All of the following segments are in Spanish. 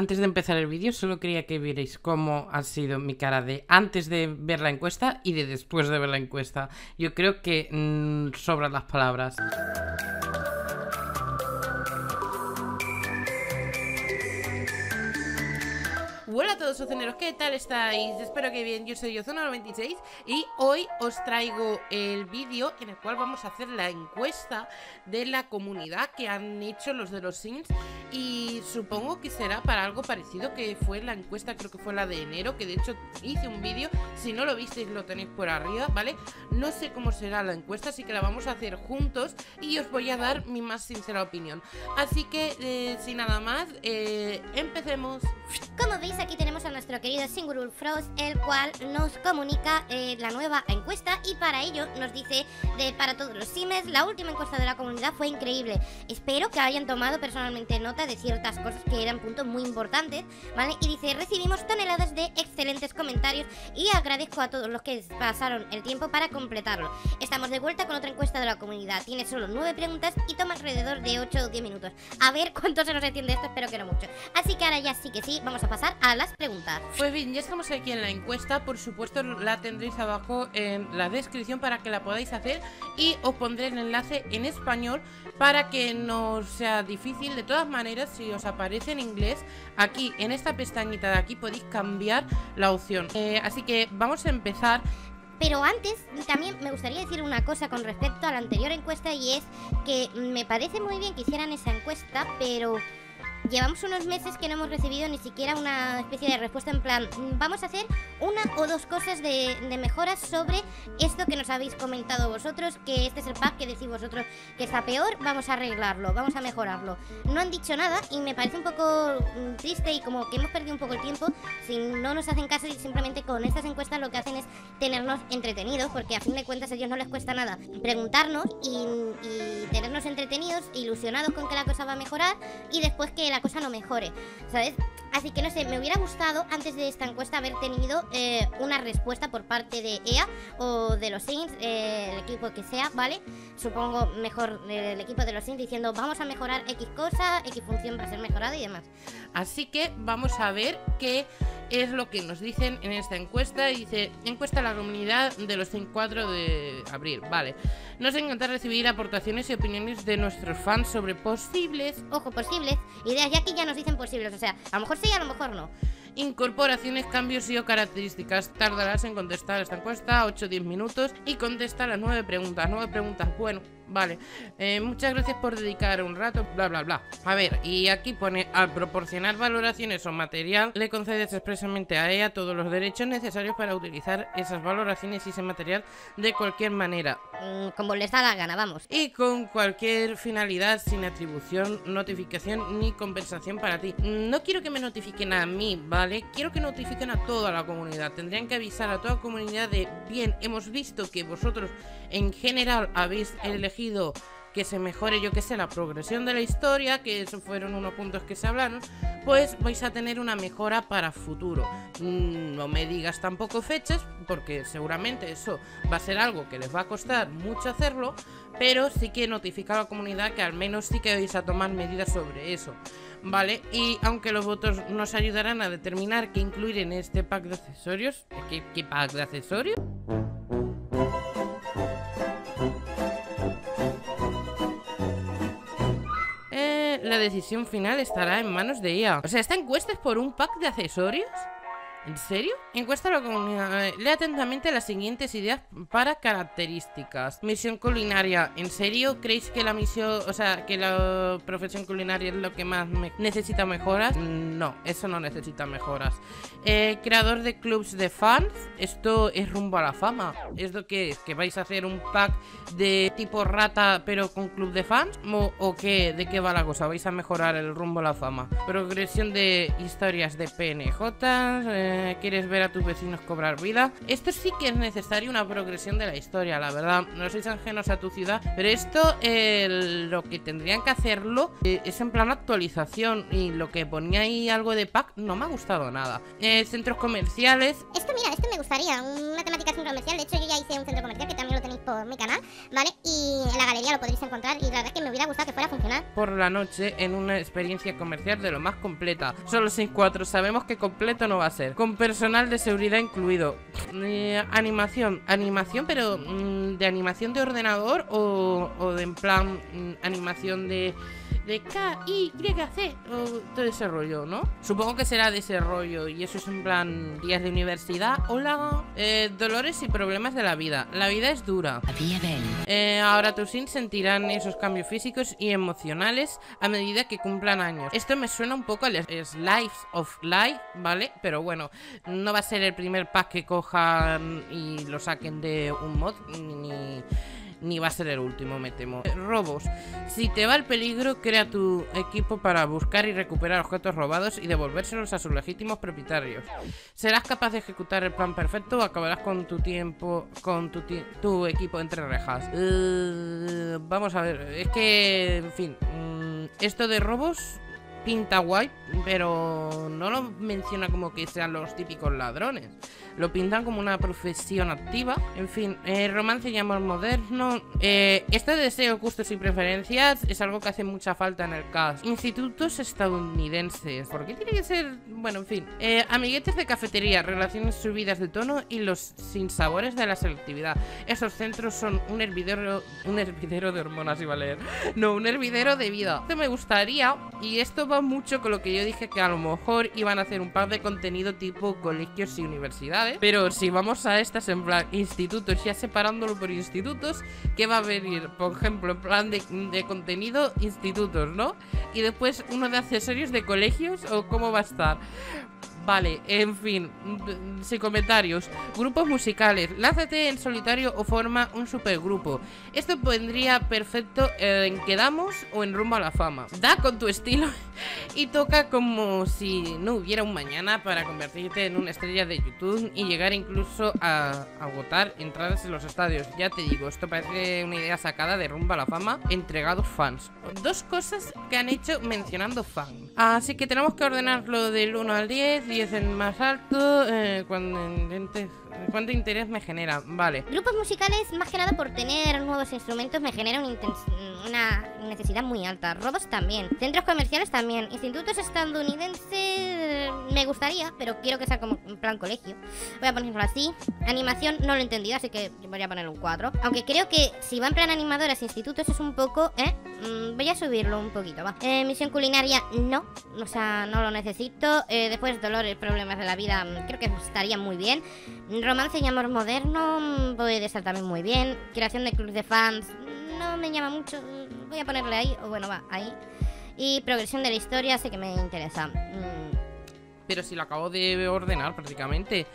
Antes de empezar el vídeo, solo quería que vierais cómo ha sido mi cara de antes de ver la encuesta y de después de ver la encuesta. Yo creo que mm, sobran las palabras. Todos soceneros, ¿qué tal estáis? Espero que bien, yo soy Ozona96 y hoy os traigo el vídeo en el cual vamos a hacer la encuesta de la comunidad que han hecho los de los Sims y supongo que será para algo parecido que fue la encuesta, creo que fue la de enero, que de hecho hice un vídeo, si no lo visteis lo tenéis por arriba, ¿vale? No sé cómo será la encuesta, así que la vamos a hacer juntos y os voy a dar mi más sincera opinión. Así que, eh, sin nada más, eh, empecemos. Como veis aquí tenemos a nuestro querido Single Frost, el cual nos comunica eh, la nueva encuesta y para ello nos dice de para todos los simes, la última encuesta de la comunidad fue increíble. Espero que hayan tomado personalmente nota de ciertas cosas que eran puntos muy importantes, ¿vale? Y dice, recibimos toneladas de excelentes comentarios y agradezco a todos los que pasaron el tiempo para completarlo. Estamos de vuelta con otra encuesta de la comunidad. Tiene solo nueve preguntas y toma alrededor de 8 o 10 minutos. A ver cuánto se nos entiende esto, espero que no mucho. Así que ahora ya sí que sí, vamos a pasar a las Pues bien, ya estamos aquí en la encuesta, por supuesto la tendréis abajo en la descripción para que la podáis hacer y os pondré el enlace en español para que no sea difícil. De todas maneras, si os aparece en inglés, aquí en esta pestañita de aquí podéis cambiar la opción. Eh, así que vamos a empezar pero antes, también me gustaría decir una cosa con respecto a la anterior encuesta y es que me parece muy bien que hicieran esa encuesta, pero llevamos unos meses que no hemos recibido ni siquiera una especie de respuesta en plan, mm, vamos a hacer una o dos cosas de, mejoras sobre esto que nos habéis comentado vosotros, que este es el pack que decís vosotros que está peor, vamos a arreglarlo, vamos a mejorarlo. No han dicho nada y me parece un poco mm, triste y como que hemos perdido un poco el tiempo si no nos hacen caso y simplemente con estas encuestas lo que hacen es tenernos entretenidos, porque a fin de cuentas a ellos no les cuesta nada preguntarnos y, y tenernos entretenidos, ilusionados con que la cosa va a mejorar y después que la cosa no mejore, ¿sabes? Así que no sé, me hubiera gustado antes de esta encuesta haber tenido eh, una respuesta por parte de EA o de los Saints, eh, el equipo que sea, ¿vale? Supongo mejor eh, el equipo de los Saints diciendo vamos a mejorar X cosa, X función va a ser mejorada y demás. Así que vamos a ver qué es lo que nos dicen en esta encuesta. Dice, encuesta a la comunidad de los 4 de abril. Vale. Nos encanta recibir aportaciones y opiniones de nuestros fans sobre posibles... Ojo, posibles. Ideas ya que ya nos dicen posibles. O sea, a lo mejor sí, a lo mejor no. Incorporaciones, cambios y o características. Tardarás en contestar esta encuesta 8-10 minutos y contesta las 9 preguntas. 9 preguntas. Bueno, Vale, eh, muchas gracias por dedicar un rato, bla, bla, bla. A ver, y aquí pone, al proporcionar valoraciones o material, le concedes expresamente a ella todos los derechos necesarios para utilizar esas valoraciones y ese material de cualquier manera. Mm, como les da la gana, vamos. Y con cualquier finalidad, sin atribución, notificación ni compensación para ti. No quiero que me notifiquen a mí, ¿vale? Quiero que notifiquen a toda la comunidad. Tendrían que avisar a toda la comunidad de, bien, hemos visto que vosotros en general habéis elegido que se mejore, yo que sé, la progresión de la historia, que esos fueron unos puntos que se hablaron, pues vais a tener una mejora para futuro. Mm, no me digas tampoco fechas, porque seguramente eso va a ser algo que les va a costar mucho hacerlo, pero sí que notifica a la comunidad que al menos sí que vais a tomar medidas sobre eso. ¿Vale? Y aunque los votos nos ayudarán a determinar qué incluir en este pack de accesorios, ¿qué, qué pack de accesorios? La decisión final estará en manos de ella. O sea, esta encuesta es por un pack de accesorios. ¿En serio? Encuesta a la comunidad. Lee atentamente las siguientes ideas para características. Misión culinaria. ¿En serio creéis que la misión, o sea, que la profesión culinaria es lo que más necesita mejoras? No, eso no necesita mejoras. Eh, creador de clubs de fans. Esto es rumbo a la fama. ¿Es lo que es? ¿Que vais a hacer un pack de tipo rata pero con club de fans? ¿O, qué? ¿De qué va la cosa? ¿Vais a mejorar el rumbo a la fama? Progresión de historias de PNJ. Eh, quieres ver a tus vecinos cobrar vida. Esto sí que es necesario una progresión de la historia, la verdad. No sois ajenos a tu ciudad, pero esto lo que tendrían que hacerlo eh, es en plan actualización y lo que ponía ahí algo de pack no me ha gustado nada. Eh, centros comerciales. Esto, mira, esto me gustaría, una temática centro comercial. De hecho, yo ya hice un centro comercial que también lo tenéis por mi canal, ¿vale? Y en la galería lo podréis encontrar y la verdad es que me hubiera gustado que fuera a funcionar. Por la noche en una experiencia comercial de lo más completa. Solo sin cuatro, sabemos que completo no va a ser. Con personal de seguridad incluido. Eh, animación, animación, pero mm, de animación de ordenador o, de en plan mm, animación de de K, Y, C, o todo ese rollo, ¿no? Supongo que será de ese rollo y eso es en plan días de universidad. Hola, eh, dolores y problemas de la vida. La vida es dura. Eh, ahora tus sin sentirán esos cambios físicos y emocionales a medida que cumplan años. Esto me suena un poco al Slice of Life, ¿vale? Pero bueno, no va a ser el primer pack que cojan y lo saquen de un mod, ni ni va a ser el último, me temo. Eh, robos. Si te va el peligro, crea tu equipo para buscar y recuperar objetos robados y devolvérselos a sus legítimos propietarios. Serás capaz de ejecutar el plan perfecto o acabarás con tu tiempo, con tu, tu equipo entre rejas. Eh, vamos a ver, es que, en fin, mm, esto de robos pinta guay, pero no lo menciona como que sean los típicos ladrones lo pintan como una profesión activa. En fin, eh, romance y amor moderno. Eh, este deseo, gustos y preferencias es algo que hace mucha falta en el cast. Institutos estadounidenses. ¿Por qué tiene que ser? Bueno, en fin. Eh, amiguetes de cafetería, relaciones subidas de tono y los sinsabores de la selectividad. Esos centros son un hervidero, un hervidero de hormonas, iba a leer. No, un hervidero de vida. Esto me gustaría, y esto va mucho con lo que yo dije que a lo mejor iban a hacer un par de contenido tipo colegios y universidades pero si vamos a estas en plan institutos, ya separándolo por institutos, ¿qué va a venir? Por ejemplo, en plan de contenido, institutos, ¿no? Y después uno de accesorios de colegios, ¿o cómo va a estar? Vale, en fin, sin comentarios. Grupos musicales. Lázate en solitario o forma un supergrupo. Esto pondría perfecto en Quedamos o en Rumbo a la Fama. Da con tu estilo y toca como si no hubiera un mañana para convertirte en una estrella de YouTube y llegar incluso a agotar entradas en los estadios. Ya te digo, esto parece una idea sacada de Rumbo a la Fama entregados fans. Dos cosas que han hecho mencionando fan. Así que tenemos que ordenarlo del 1 al 10 10 en más alto, eh, cuando ¿Cuánto interés me genera? Vale. Grupos musicales, más que nada por tener nuevos instrumentos, me genera una necesidad muy alta. Robos también. Centros comerciales también. Institutos estadounidenses me gustaría, pero quiero que sea como en plan colegio. Voy a ponerlo así. Animación no lo he entendido, así que voy a poner un 4. Aunque creo que si va en plan animadoras, institutos es un poco, ¿eh? Mm, voy a subirlo un poquito, va. Eh, misión culinaria, no. O sea, no lo necesito. Eh, después, dolores, problemas de la vida, mm, creo que estaría muy bien. Romance y amor moderno mm, puede estar también muy bien. Creación de clubs de fans no me llama mucho. Voy a ponerle ahí, o bueno, va, ahí. Y progresión de la historia sé que me interesa. Mm. Pero si lo acabo de ordenar prácticamente.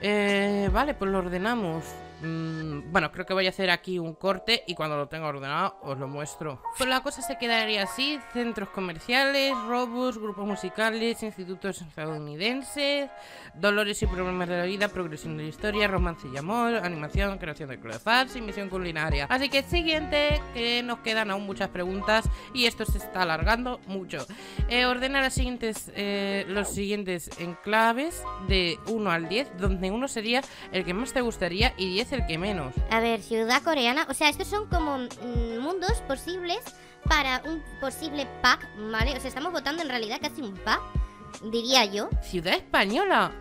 Eh, vale, pues lo ordenamos. Mm, bueno, creo que voy a hacer aquí un corte y cuando lo tenga ordenado os lo muestro. Pues la cosa se quedaría así, centros comerciales, robos, grupos musicales, institutos estadounidenses, dolores y problemas de la vida, progresión de la historia, romance y amor, animación, creación de clubs y misión culinaria. Así que siguiente, que nos quedan aún muchas preguntas y esto se está alargando mucho. Eh, ordena las siguientes, eh, los siguientes enclaves de 1 al 10, donde uno sería el que más te gustaría y 10 el que menos. A ver, ciudad coreana. O sea, estos son como mm, mundos posibles para un posible pack, ¿vale? O sea, estamos votando en realidad casi un pack, diría yo. Ciudad española.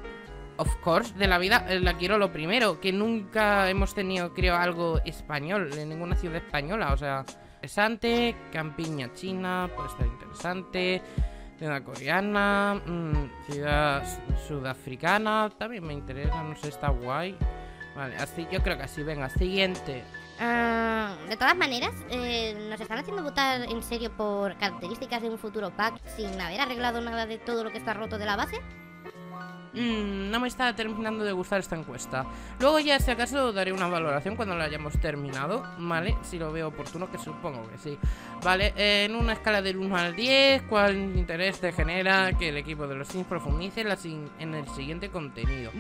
Of course, de la vida eh, la quiero lo primero, que nunca hemos tenido, creo, algo español en ninguna ciudad española. O sea, interesante, campiña china, puede estar interesante. Ciudad coreana, mm, ciudad sudafricana, también me interesa, no sé, está guay. Vale, así yo creo que así. Venga, siguiente. Ah, de todas maneras, eh, nos están haciendo votar en serio por características de un futuro pack sin haber arreglado nada de todo lo que está roto de la base. Mm, no me está terminando de gustar esta encuesta. Luego ya si acaso daré una valoración cuando la hayamos terminado, ¿vale? Si lo veo oportuno, que supongo que sí. Vale, en una escala del 1 al 10, ¿cuál interés te genera que el equipo de los Sims profundice en el siguiente contenido?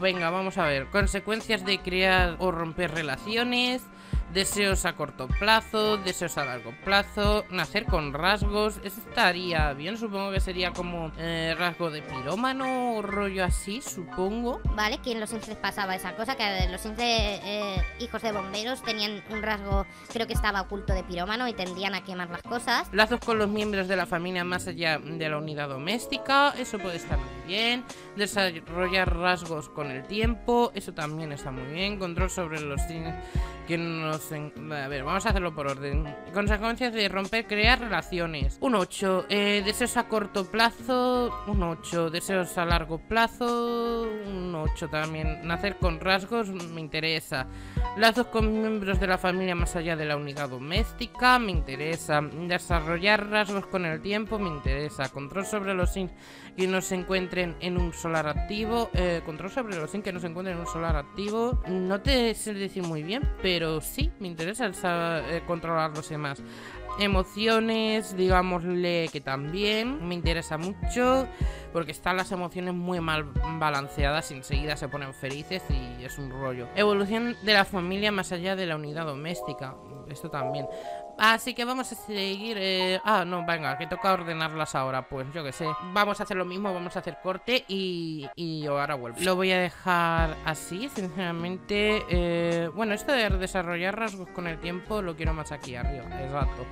venga, vamos a ver. Consecuencias de crear o romper relaciones Deseos a corto plazo, deseos a largo plazo, nacer con rasgos, eso estaría bien, supongo que sería como eh, rasgo de pirómano o rollo así, supongo. Vale, que en los Sims les pasaba esa cosa, que los Sims de eh, hijos de bomberos tenían un rasgo, creo que estaba oculto de pirómano y tendían a quemar las cosas. Lazos con los miembros de la familia más allá de la unidad doméstica, eso puede estar muy bien. Desarrollar rasgos con el tiempo, eso también está muy bien. Control sobre los que nos... A ver, vamos a hacerlo por orden. Consecuencias de romper, crear relaciones. Un 8. Eh, deseos a corto plazo. Un 8. Deseos a largo plazo. Un 8 también. Nacer con rasgos me interesa. Lazos con miembros de la familia más allá de la unidad doméstica me interesa. Desarrollar rasgos con el tiempo me interesa. Control sobre los sin que no se encuentren en un solar activo. Eh, control sobre los sin que no se encuentren en un solar activo. No te sé decir muy bien, pero sí, me interesa eh, controlarlos y más. Emociones, digámosle que también me interesa mucho porque están las emociones muy mal balanceadas y enseguida se ponen felices y es un rollo. Evolución de la familia más allá de la unidad doméstica, esto también. Así que vamos a seguir... Eh, ah, no, venga, que toca ordenarlas ahora. Pues yo que sé. Vamos a hacer lo mismo, vamos a hacer corte y, y ahora vuelvo. Lo voy a dejar así, sinceramente. Eh, bueno, esto de desarrollar rasgos con el tiempo lo quiero más aquí arriba. Exacto.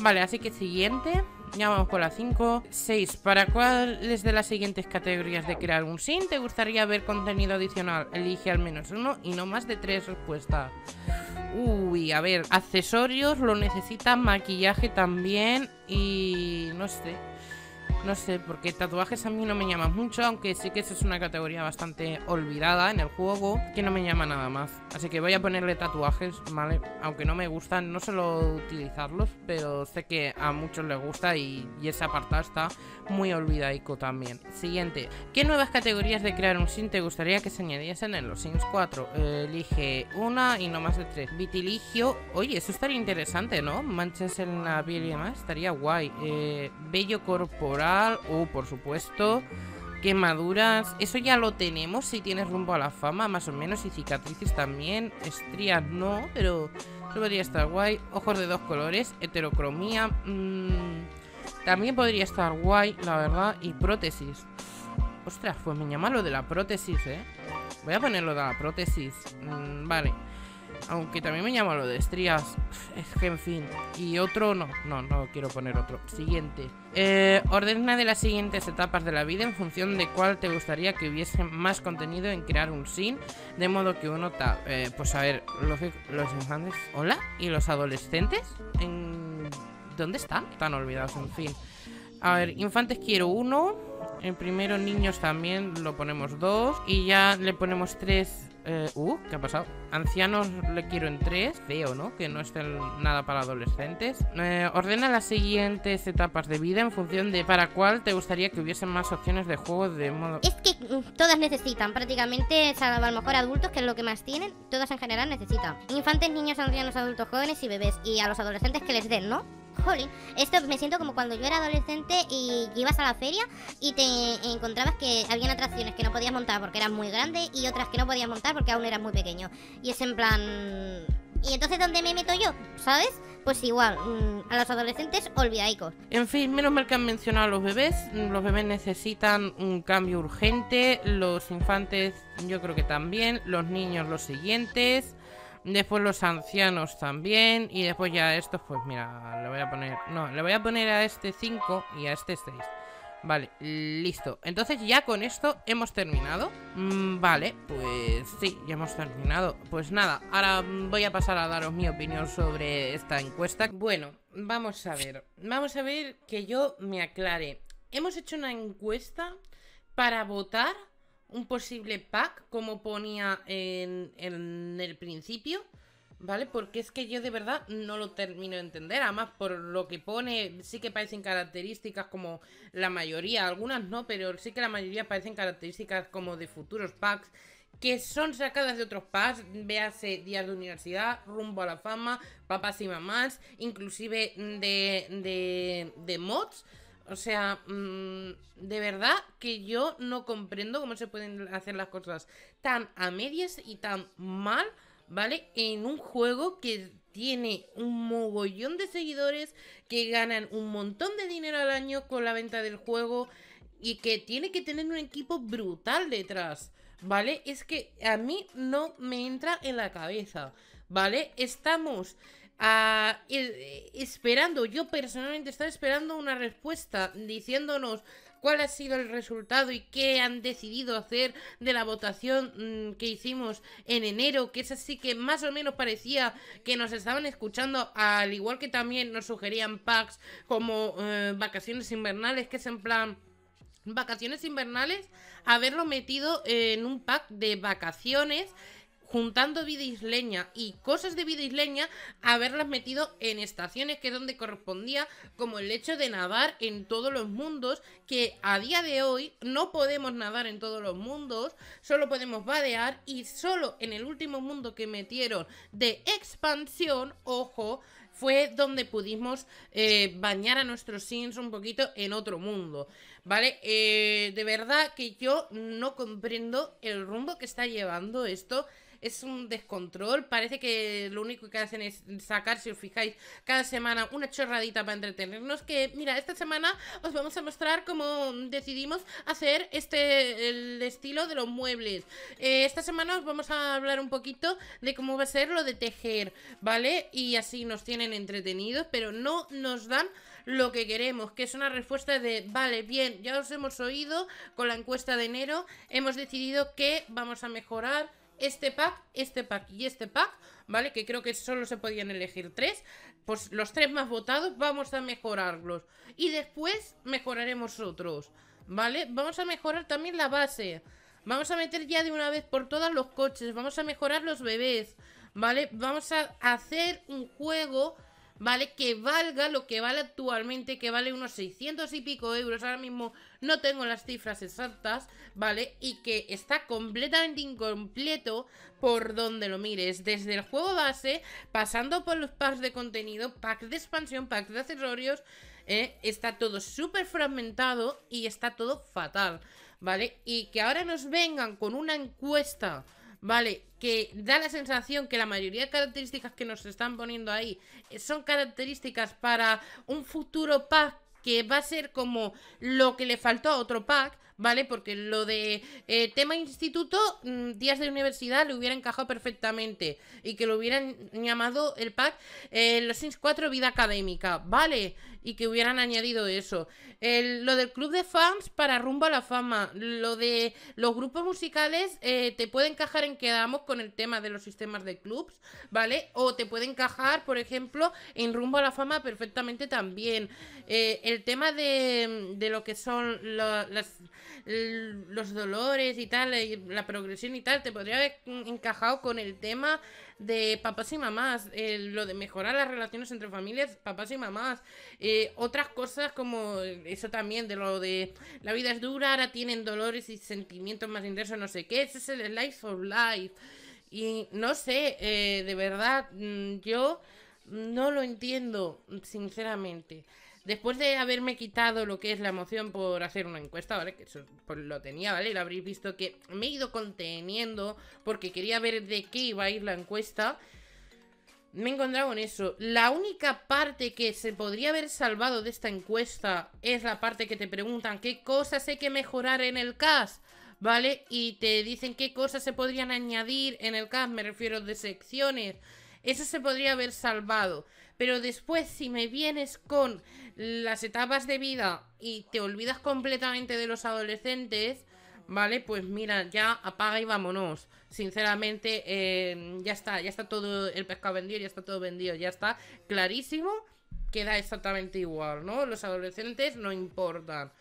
Vale, así que siguiente. Ya vamos con la 5. 6. ¿Para cuáles de las siguientes categorías de crear un SIN te gustaría ver contenido adicional? Elige al menos uno y no más de tres respuestas. Uy, a ver, accesorios lo necesitan, maquillaje también y no sé. No sé, porque tatuajes a mí no me llaman mucho, aunque sí que esa es una categoría bastante olvidada en el juego, que no me llama nada más. Así que voy a ponerle tatuajes, ¿vale? Aunque no me gustan, no suelo utilizarlos, pero sé que a muchos les gusta y, ese apartado está muy olvidaico también. Siguiente, ¿qué nuevas categorías de crear un sim te gustaría que se añadiesen en los Sims 4? elige una y no más de tres. Vitiligio, oye, eso estaría interesante, ¿no? Manchas en la piel y demás, estaría guay. Eh, bello corporal o por supuesto, quemaduras. Eso ya lo tenemos si tienes rumbo a la fama, más o menos. Y cicatrices también. Estrías no, pero eso podría estar guay. Ojos de dos colores. Heterocromía. Mm, también podría estar guay, la verdad. Y prótesis. Ostras, pues me llama lo de la prótesis, ¿eh? Voy a ponerlo de la prótesis. Mm, vale. Aunque también me llama lo de estrías. Es que en fin. Y otro no. No, no quiero poner otro. Siguiente. Eh, ordena de las siguientes etapas de la vida en función de cuál te gustaría que hubiese más contenido en crear un sin. De modo que uno tal. Eh, pues a ver, los, los infantes. Hola. ¿Y los adolescentes? ¿En... ¿Dónde están? Están olvidados, en fin. A ver, infantes quiero uno. En primero niños también lo ponemos dos. Y ya le ponemos tres eh, uh, ¿qué ha pasado? Ancianos le quiero en tres. Feo, ¿no? Que no estén nada para adolescentes. Eh, ordena las siguientes etapas de vida en función de para cuál te gustaría que hubiesen más opciones de juego de modo... Es que mm, todas necesitan, prácticamente, salvo a lo mejor adultos, que es lo que más tienen, todas en general necesitan. Infantes, niños, ancianos, adultos, jóvenes y bebés. Y a los adolescentes que les den, ¿no? Jolín, esto me siento como cuando yo era adolescente y ibas a la feria y te encontrabas que habían atracciones que no podías montar porque eran muy grandes y otras que no podías montar porque aún eras muy pequeño. Y es en plan... ¿Y entonces dónde me meto yo? ¿Sabes? Pues igual, mm, a los adolescentes olvidaicos. En fin, menos mal que han mencionado a los bebés. Los bebés necesitan un cambio urgente. Los infantes yo creo que también. Los niños los siguientes. Después los ancianos también. Y después ya estos, pues mira, le voy a poner... No, le voy a poner a este 5 y a este 6. Vale, listo. Entonces ya con esto hemos terminado. Mm, vale, pues sí, ya hemos terminado. Pues nada, ahora voy a pasar a daros mi opinión sobre esta encuesta. Bueno, vamos a ver. Vamos a ver que yo me aclare. Hemos hecho una encuesta para votar un posible pack, como ponía en, el principio, ¿vale? Porque es que yo de verdad no lo termino de entender. Además, por lo que pone, sí que parecen características como la mayoría, algunas no, pero sí que la mayoría parecen características como de futuros packs que son sacadas de otros packs, véase días de universidad, rumbo a la fama, papás y mamás, inclusive de, de, de mods. O sea, mm, de verdad que yo no comprendo cómo se pueden hacer las cosas tan a medias y tan mal ¿vale? En un juego que tiene un mogollón de seguidores que ganan un montón de dinero al año con la venta del juego y que tiene que tener un equipo brutal detrás, ¿vale? Es que a mí no me entra en la cabeza, ¿vale? Estamos esperando, yo personalmente estaba esperando una respuesta diciéndonos cuál ha sido el resultado y qué han decidido hacer de la votación mm, que hicimos en enero, que es así que más o menos parecía que nos estaban escuchando, al igual que también nos sugerían packs como eh, vacaciones invernales, que es en plan vacaciones invernales, haberlo metido en un pack de vacaciones juntando vida isleña y cosas de vida isleña, haberlas metido en estaciones que es donde correspondía, como el hecho de nadar en todos los mundos, que a día de hoy no podemos nadar en todos los mundos, solo podemos vadear y solo en el último mundo que metieron de expansión, ojo, fue donde pudimos eh, bañar a nuestros sims un poquito en otro mundo. ¿Vale? Eh, de verdad que yo no comprendo el rumbo que está llevando esto es un descontrol. Parece que lo único que hacen es sacar, si os fijáis, cada semana una chorradita para entretenernos. Que, mira, esta semana os vamos a mostrar cómo decidimos hacer este, el estilo de los muebles. Eh, esta semana os vamos a hablar un poquito de cómo va a ser lo de tejer, ¿vale? Y así nos tienen entretenidos, pero no nos dan lo que queremos, que es una respuesta de, vale, bien, ya os hemos oído con la encuesta de enero, hemos decidido que vamos a mejorar este pack, este pack y este pack, ¿vale? Que creo que solo se podían elegir tres. Pues los tres más votados vamos a mejorarlos. Y después mejoraremos otros, ¿vale? Vamos a mejorar también la base. Vamos a meter ya de una vez por todas los coches. Vamos a mejorar los bebés, ¿vale? Vamos a hacer un juego ¿vale? Que valga lo que vale actualmente, que vale unos 600 y pico euros. Ahora mismo no tengo las cifras exactas, ¿vale? Y que está completamente incompleto por donde lo mires. Desde el juego base, pasando por los packs de contenido, packs de expansión, packs de accesorios. ¿eh? Está todo súper fragmentado y está todo fatal, ¿vale? Y que ahora nos vengan con una encuesta ¿vale? Que da la sensación que la mayoría de características que nos están poniendo ahí son características para un futuro pack que va a ser como lo que le faltó a otro pack, ¿vale? Porque lo de eh, tema instituto, mm, días de universidad, le hubiera encajado perfectamente y que lo hubieran llamado el pack eh, Los Sims 4 Vida Académica, ¿vale? Y que hubieran añadido eso. lo del club de fans para rumbo a la fama. Lo de los grupos musicales eh, te puede encajar en quedamos con el tema de los sistemas de clubs, ¿vale? O te puede encajar, por ejemplo, en rumbo a la fama perfectamente también. el tema de, de lo que son los dolores y tal, la progresión y tal, te podría haber encajado con el tema de papás y mamás, lo de mejorar las relaciones entre familias, papás y mamás, eh, otras cosas como eso también, de lo de la vida es dura, ahora tienen dolores y sentimientos más intensos, no sé qué, ese es el Life for Life. Y no sé, eh, de verdad, mm, yo no lo entiendo, sinceramente. Después de haberme quitado lo que es la emoción por hacer una encuesta, ¿vale? Que eso pues, lo tenía, ¿vale? Lo habréis visto que me he ido conteniendo porque quería ver de qué iba a ir la encuesta. Me he encontrado con eso. La única parte que se podría haber salvado de esta encuesta es la parte que te preguntan qué cosas hay que mejorar en el cast. ¿Vale? Y te dicen qué cosas se podrían añadir en el cast, me refiero de secciones. Eso se podría haber salvado. Pero después, si me vienes con las etapas de vida y te olvidas completamente de los adolescentes, ¿vale? Pues mira, ya apaga y vámonos. Sinceramente, eh, ya está, ya está todo el pescado vendido, ya está todo vendido, ya está clarísimo. Queda exactamente igual, ¿no? Los adolescentes no importan.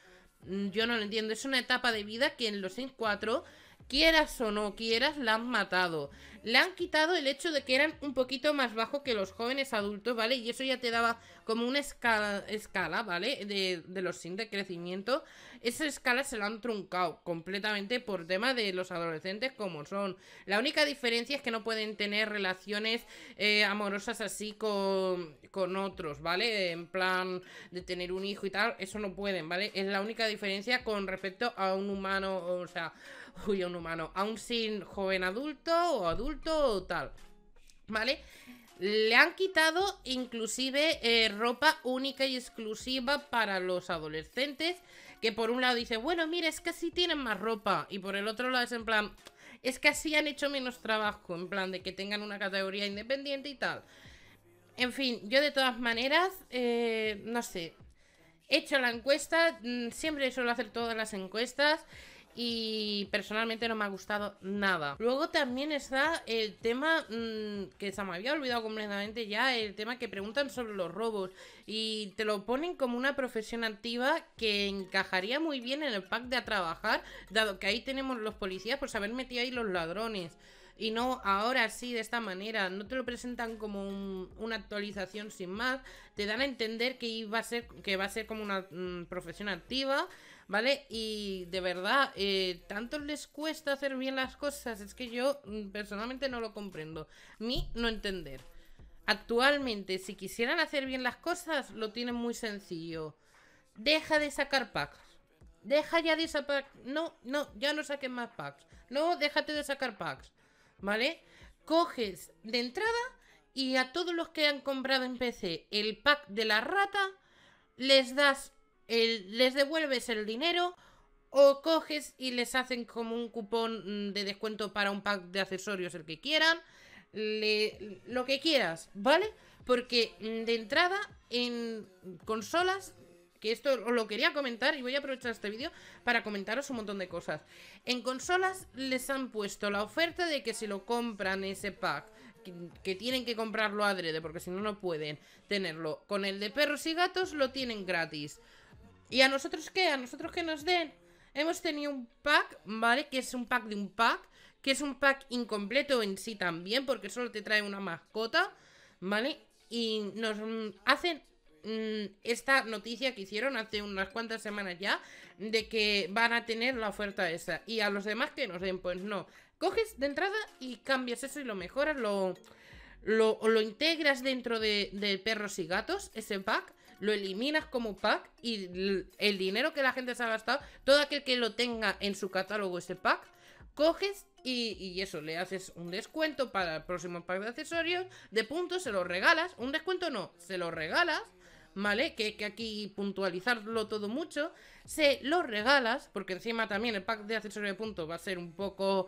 Yo no lo entiendo. Es una etapa de vida que en los Sims 4 quieras o no quieras, la han matado. Le han quitado el hecho de que eran un poquito más bajo que los jóvenes adultos, ¿vale? Y eso ya te daba como una escala, ¿vale? De, de los sin de crecimiento. Esa escala se la han truncado completamente por tema de los adolescentes como son. La única diferencia es que no pueden tener relaciones eh, amorosas así con, con otros, ¿vale? En plan de tener un hijo y tal, eso no pueden, ¿vale? Es la única diferencia con respecto a un humano, o sea uy, a un humano, a un sin joven adulto o adulto o tal. ¿vale? Le han quitado inclusive eh, ropa única y exclusiva para los adolescentes. Que por un lado dice, bueno, mira, es que así tienen más ropa. Y por el otro lado es en plan, es que así han hecho menos trabajo. En plan de que tengan una categoría independiente y tal. En fin, yo de todas maneras, eh, no sé. He hecho la encuesta, mm, siempre suelo hacer todas las encuestas y personalmente no me ha gustado nada. Luego también está el tema mm, que se me había olvidado completamente ya, el tema que preguntan sobre los robos y te lo ponen como una profesión activa que encajaría muy bien en el pack de a trabajar, dado que ahí tenemos los policías por saber metido ahí los ladrones. Y no ahora sí, de esta manera. No te lo presentan como una actualización sin más. Te dan a entender que, iba a ser, que va a ser como una mm, profesión activa ¿vale? Y de verdad, eh, tanto les cuesta hacer bien las cosas, es que yo mm, personalmente no lo comprendo, ni no entender. Actualmente, si quisieran hacer bien las cosas, lo tienen muy sencillo. Deja de sacar packs. Deja ya de sacar... No, no, ya no saquen más packs. No, déjate de sacar packs. ¿Vale? Coges de entrada y a todos los que han comprado en PC el pack de la rata, les das les devuelves el dinero o coges y les hacen como un cupón mm, de descuento para un pack de accesorios, el que quieran, lo que quieras, ¿vale? Porque mm, de entrada en consolas, que esto os lo quería comentar y voy a aprovechar este vídeo para comentaros un montón de cosas. En consolas les han puesto la oferta de que si lo compran ese pack que, tienen que comprarlo adrede porque si no no pueden tenerlo. Con el de perros y gatos lo tienen gratis. ¿Y a nosotros qué? ¿A nosotros que nos den? Hemos tenido un pack, ¿vale? Que es un pack de un pack, que es un pack incompleto en sí también, porque solo te trae una mascota, ¿vale? Y nos hacen mm, esta noticia que hicieron hace unas cuantas semanas ya, de que van a tener la oferta esa. Y a los demás que nos den, pues no. Coges de entrada y cambias eso y lo mejoras, lo, lo, lo integras dentro de, de perros y gatos, ese pack lo eliminas como pack y el dinero que la gente se ha gastado, todo aquel que lo tenga en su catálogo ese pack, coges y, eso, le haces un descuento para el próximo pack de accesorios, de puntos, se lo regalas, un descuento no, se lo regalas, ¿vale? Que, que aquí puntualizarlo todo mucho, se lo regalas, porque encima también el pack de accesorios de puntos va a ser un poco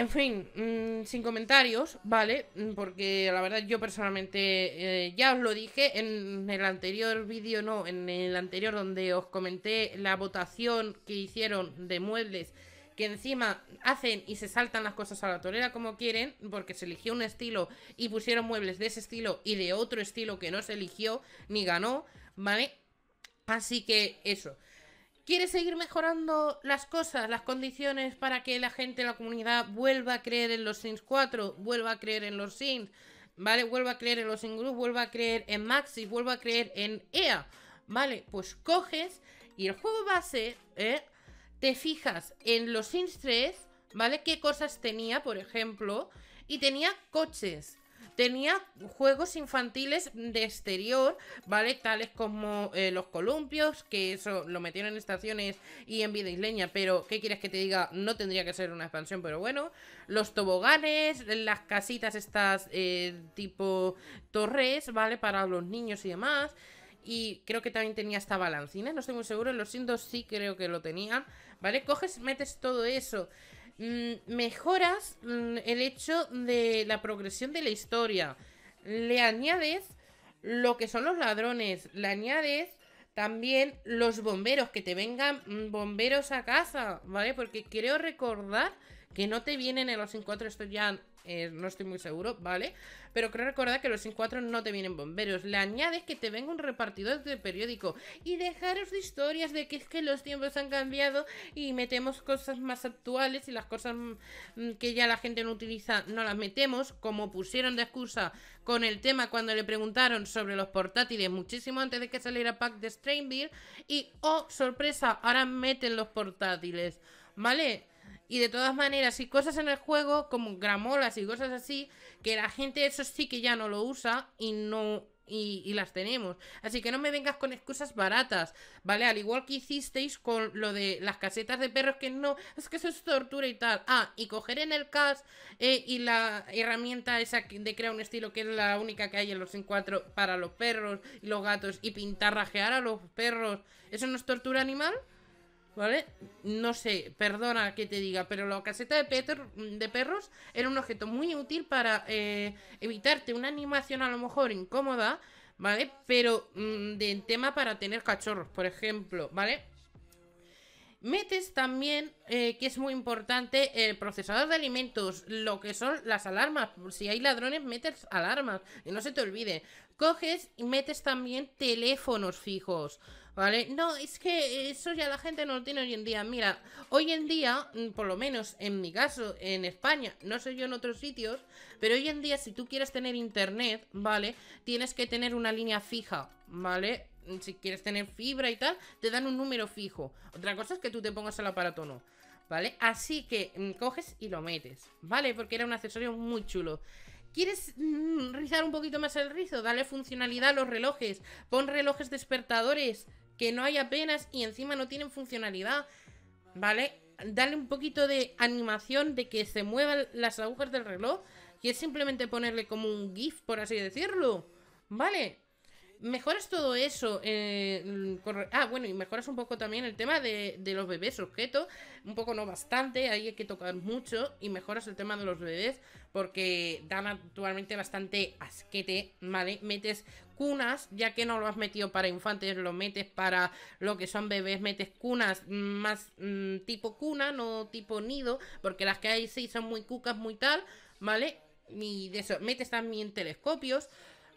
en fin, mm, sin comentarios, ¿vale? Mm, porque la verdad yo personalmente eh, ya os lo dije en el anterior vídeo, no, en el anterior donde os comenté la votación que hicieron de muebles que encima hacen y se saltan las cosas a la torera como quieren, porque se eligió un estilo y pusieron muebles de ese estilo y de otro estilo que no se eligió ni ganó, ¿vale? Así que eso. ¿Quieres seguir mejorando las cosas, las condiciones para que la gente, la comunidad vuelva a creer en los Sims 4, vuelva a creer en los Sims, ¿vale? Vuelva a creer en los Group, vuelva a creer en Maxi, vuelva a creer en EA, ¿vale? Pues coges y el juego base, ¿eh? Te fijas en los Sims 3, ¿vale? ¿Qué cosas tenía, por ejemplo? Y tenía coches tenía juegos infantiles de exterior, ¿vale? Tales como eh, los columpios, que eso lo metieron en estaciones y en vida isleña, pero ¿qué quieres que te diga? No tendría que ser una expansión, pero bueno. Los toboganes, las casitas estas eh, tipo torres, ¿vale? Para los niños y demás. Y creo que también tenía esta balancina, no estoy muy seguro. Los Sindos sí creo que lo tenían, ¿vale? Coges, metes todo eso. Mm, mejoras mm, el hecho de la progresión de la historia. Le añades lo que son los ladrones. Le añades también los bomberos, que te vengan mm, bomberos a casa, ¿vale? Porque creo recordar que no te vienen en los 4 esto ya eh, no estoy muy seguro, ¿vale? Pero creo recordar que los Sin 4 no te vienen bomberos. Le añades que te venga un repartidor de periódico. Y dejaros de historias de que es que los tiempos han cambiado y metemos cosas más actuales y las cosas mm, que ya la gente no utiliza no las metemos. Como pusieron de excusa con el tema cuando le preguntaron sobre los portátiles muchísimo antes de que saliera pack de Strainville. Y, oh, sorpresa, ahora meten los portátiles. ¿Vale? Y de todas maneras, hay cosas en el juego como gramolas y cosas así, que la gente eso sí que ya no lo usa y no y, las tenemos. Así que no me vengas con excusas baratas, ¿vale? Al igual que hicisteis con lo de las casetas de perros, que no, es que eso es tortura y tal. Ah, y coger en el CAS eh, y la herramienta esa de crear un estilo, que es la única que hay en los 4 para los perros y los gatos, y pintar, rajear a los perros, ¿eso no es tortura animal? ¿Vale? No sé, perdona que te diga, pero la caseta de, de perros era un objeto muy útil para eh, evitarte una animación a lo mejor incómoda, ¿vale? Pero mm, de tema para tener cachorros, por ejemplo, ¿vale? Metes también, eh, que es muy importante, el procesador de alimentos, lo que son las alarmas. Si hay ladrones, metes alarmas, y no se te olvide. Coges y metes también teléfonos fijos. ¿Vale? No, es que eso ya la gente no lo tiene hoy en día. Mira, hoy en día, mm, por lo menos en mi caso, en España, no sé yo en otros sitios, pero hoy en día si tú quieres tener internet, ¿vale? Tienes que tener una línea fija, ¿vale? Si quieres tener fibra y tal, te dan un número fijo. Otra cosa es que tú te pongas el aparato no. ¿Vale? Así que mm, coges y lo metes, ¿vale? Porque era un accesorio muy chulo. ¿Quieres mm, rizar un poquito más el rizo? Dale funcionalidad a los relojes. Pon relojes despertadores que no hay apenas y encima no tienen funcionalidad. ¿Vale? Dale un poquito de animación de que se muevan las agujas del reloj. Y es simplemente ponerle como un GIF, por así decirlo. ¿Vale? mejoras todo eso. Eh, ah, bueno, y mejoras un poco también el tema de, los bebés objeto. Un poco no bastante, ahí hay que tocar mucho. Y mejoras el tema de los bebés porque dan actualmente bastante asquete, ¿vale? Metes cunas, ya que no lo has metido para infantes, lo metes para lo que son bebés, metes cunas más mm, tipo cuna, no tipo nido, porque las que hay sí son muy cucas, muy tal, ¿vale? Y de eso, metes también telescopios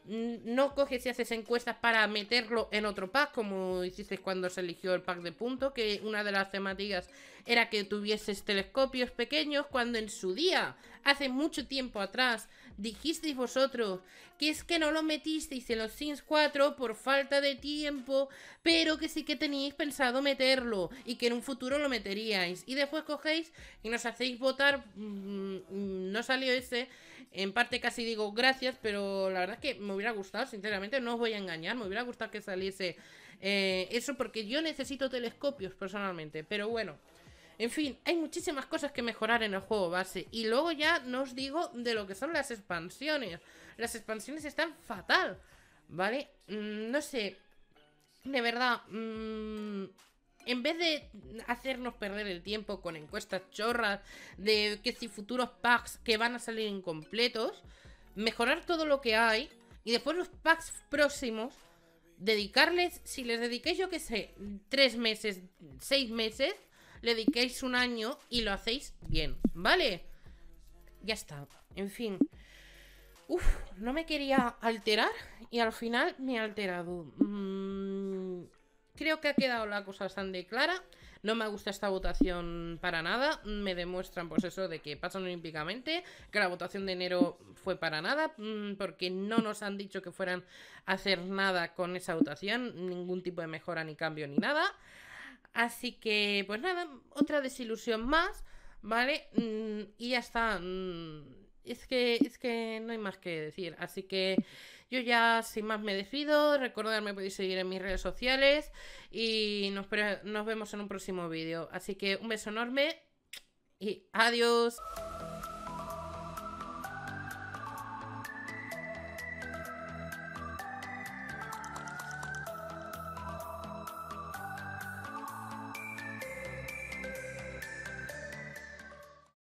no coges y haces encuestas para meterlo en otro pack, como hiciste cuando se eligió el pack de punto, que una de las temáticas era que tuvieses telescopios pequeños, cuando en su día, hace mucho tiempo atrás, dijisteis vosotros que es que no lo metisteis en los Sims 4 por falta de tiempo, pero que sí que teníais pensado meterlo y que en un futuro lo meteríais. Y después cogéis y nos hacéis votar, mm, mm, no salió ese, en parte casi digo gracias, pero la verdad es que me hubiera gustado, sinceramente, no os voy a engañar, me hubiera gustado que saliese eh, eso porque yo necesito telescopios personalmente, pero bueno. En fin, hay muchísimas cosas que mejorar en el juego base. Y luego ya no os digo de lo que son las expansiones. Las expansiones están fatal. ¿Vale? Mm, no sé. De verdad. Mm, en vez de hacernos perder el tiempo con encuestas chorras de que si futuros packs que van a salir incompletos, mejorar todo lo que hay y después los packs próximos, dedicarles, si les dedicáis yo que sé, tres meses, seis meses, le dediquéis un año y lo hacéis bien, ¿vale? Ya está, en fin. Uf, no me quería alterar y al final me he alterado. Mm, creo que ha quedado la cosa bastante clara. No me gusta esta votación para nada. Me demuestran, pues eso, de que pasan olímpicamente. Que la votación de enero fue para nada. Mm, porque no nos han dicho que fueran a hacer nada con esa votación. Ningún tipo de mejora, ni cambio, ni nada. Así que, pues nada, otra desilusión más, ¿vale? Mm, y ya está. Mm, es que, es que no hay más que decir. Así que yo ya sin más me despido. Recordarme podéis seguir en mis redes sociales. Y nos, nos vemos en un próximo vídeo. Así que un beso enorme. Y adiós.